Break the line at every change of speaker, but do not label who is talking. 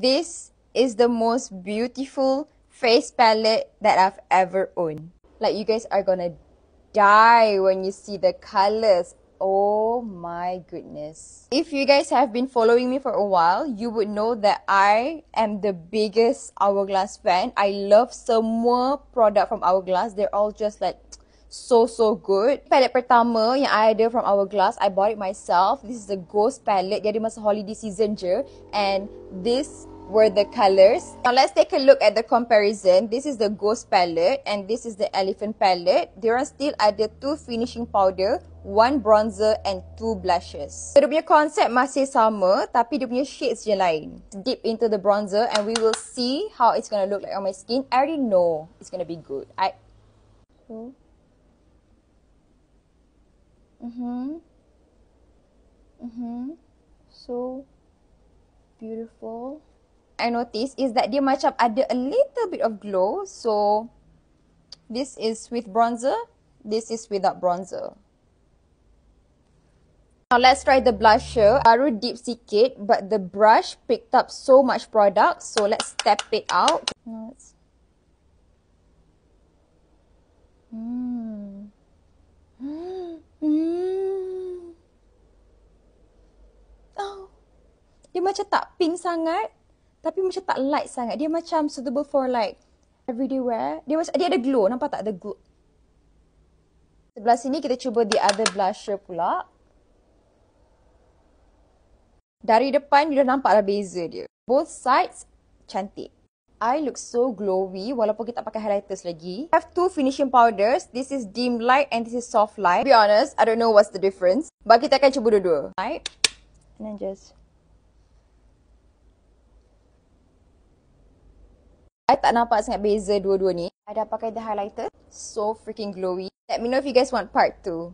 This is the most beautiful face palette that I've ever owned. Like you guys are gonna die when you see the colors. Oh my goodness. If you guys have been following me for a while, you would know that I am the biggest Hourglass fan. I love semua product from Hourglass. They're all just like so so good. Palette pertama yang I ada from Hourglass, I bought it myself. This is the Ghost palette. Ada masa holiday season je. And this were the colors. Now let's take a look at the comparison. This is the Ghost palette and this is the Elephant palette. Diorang still ada two finishing powder, one bronzer and two blushes. So, dia punya konsep masih sama tapi dia punya shades je lain. Dip into the bronzer and we will see how it's gonna look like on my skin. I already know it's gonna be good. I... So... Mm-hmm. Mm-hmm. So beautiful. I noticed is that dia macam ada a little bit of glow. So, this is with bronzer. This is without bronzer. Now, let's try the blusher. Baru deep sikit, but the brush picked up so much product. So, let's step it out. Let's... Hmm. Hmm. Oh. Dia macam tak pink sangat. Tapi macam tak light sangat. Dia macam suitable for like everyday wear. Dia macam dia ada glow. Nampak tak ada glow? Sebelah sini kita cuba the other blusher pula. Dari depan dia dah nampak dah beza dia. Both sides cantik. I look so glowy walaupun kita pakai highlighters lagi. I have two finishing powders. This is dim light and this is soft light. To be honest, I don't know what's the difference. But kita akan cuba dua-dua. Right? And then just I tak nampak sangat beza dua-dua ni. I dah pakai the highlighter. So freaking glowy. Let me know if you guys want part 2.